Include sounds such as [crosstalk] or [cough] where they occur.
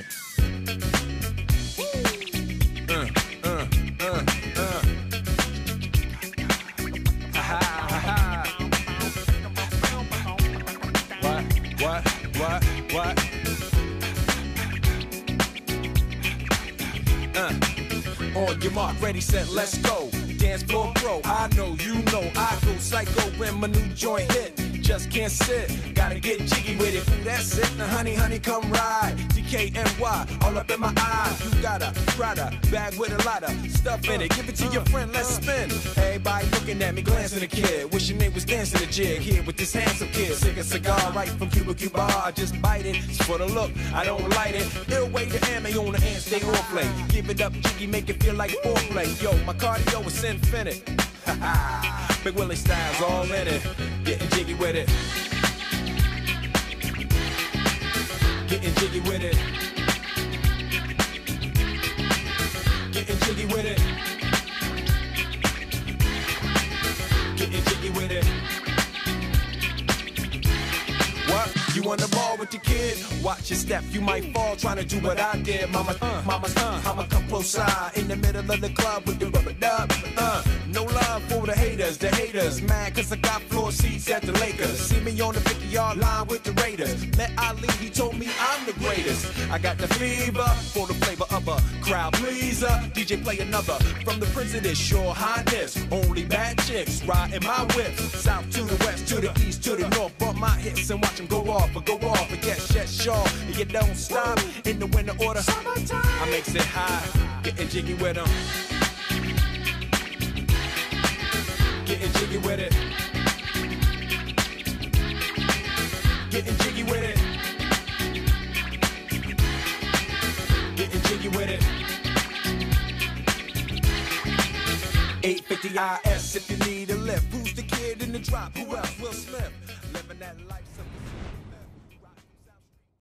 it. Uh, uh, uh, uh. Uh. On your mark, ready, set, let's go. Dance floor pro, I know, you know, I go psycho when my new joint hit. Just can't sit, gotta get jiggy with it. That's it, now honey, honey, come ride. DKNY, all up in my eye. You got a Prada bag with a lot of stuff in it. Give it to your friend, let's spin. Everybody looking at me, glancing a kid. Wishing they was dancing a jig here with this handsome kid. Sick a cigar right from Cuba Cuba. I just bite it. It's for the look, I don't light it. Ill way to ammo on the hand, stay on play. Give it up, jiggy, make it feel like foreplay. Yo, my cardio is infinite. Ha [laughs] ha, Big Willie styles all in it. Getting jiggy with it. Getting jiggy with it. Getting jiggy with it. Getting jiggy with it. What? You on the ball with your kid? Watch your step, you might fall trying to do what I did. Mama, uh, mama, uh, I'ma come close side in the middle of the club with the rubber dub. Uh, no love for the haters, the haters. Mad cause I got floor seats at the on the 50 yard line with the Raiders. Met Ali, he told me I'm the greatest. I got the fever for the flavor of a crowd pleaser. DJ play another from the Prince of this your highness. Only bad chicks riding my whip. South to the west, to the east, to the north. Bump my hips and watch them go off, but go off. But yes, yes, sure. And you don't stop in the winter order. Summertime. I makes it high, getting jiggy with them. Getting jiggy with it. Getting jiggy with it. Getting jiggy with it. 850 IS if you need a lift. Who's the kid in the drop? Who else? Will Smith.